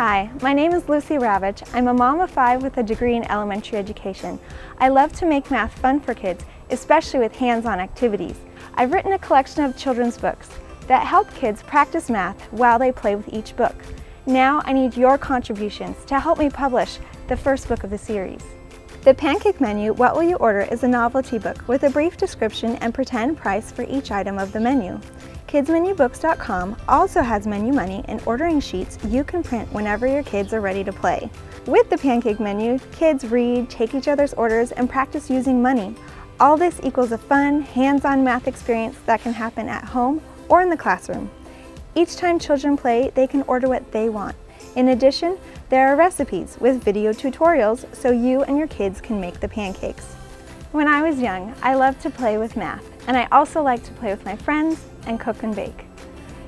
Hi, my name is Lucy Ravitch. I'm a mom of five with a degree in elementary education. I love to make math fun for kids, especially with hands-on activities. I've written a collection of children's books that help kids practice math while they play with each book. Now I need your contributions to help me publish the first book of the series. The Pancake Menu, What Will You Order is a novelty book with a brief description and pretend price for each item of the menu. KidsMenuBooks.com also has menu money and ordering sheets you can print whenever your kids are ready to play. With the Pancake Menu, kids read, take each other's orders, and practice using money. All this equals a fun, hands-on math experience that can happen at home or in the classroom. Each time children play, they can order what they want. In addition, there are recipes with video tutorials so you and your kids can make the pancakes. When I was young, I loved to play with math, and I also liked to play with my friends and cook and bake.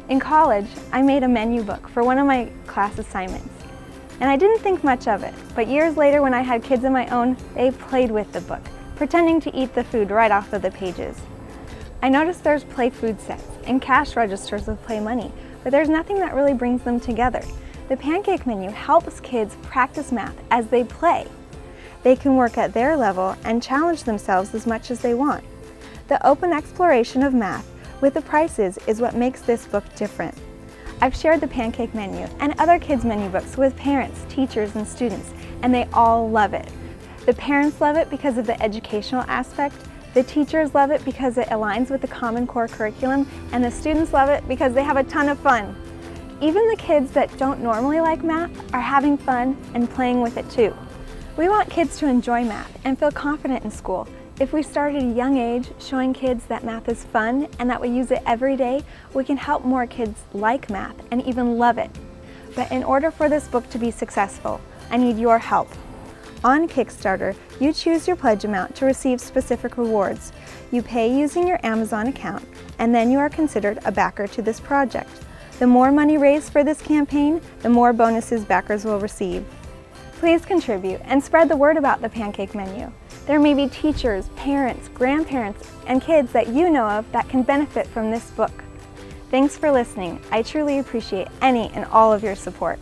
In college, I made a menu book for one of my class assignments, and I didn't think much of it, but years later when I had kids of my own, they played with the book, pretending to eat the food right off of the pages. I noticed there's play food sets and cash registers with play money, but there's nothing that really brings them together. The pancake menu helps kids practice math as they play. They can work at their level and challenge themselves as much as they want. The open exploration of math with the prices is what makes this book different. I've shared the pancake menu and other kids menu books with parents, teachers, and students, and they all love it. The parents love it because of the educational aspect, the teachers love it because it aligns with the Common Core curriculum, and the students love it because they have a ton of fun. Even the kids that don't normally like math are having fun and playing with it too. We want kids to enjoy math and feel confident in school. If we start at a young age showing kids that math is fun and that we use it every day, we can help more kids like math and even love it. But in order for this book to be successful, I need your help. On Kickstarter, you choose your pledge amount to receive specific rewards. You pay using your Amazon account, and then you are considered a backer to this project. The more money raised for this campaign, the more bonuses backers will receive. Please contribute and spread the word about the pancake menu. There may be teachers, parents, grandparents, and kids that you know of that can benefit from this book. Thanks for listening. I truly appreciate any and all of your support.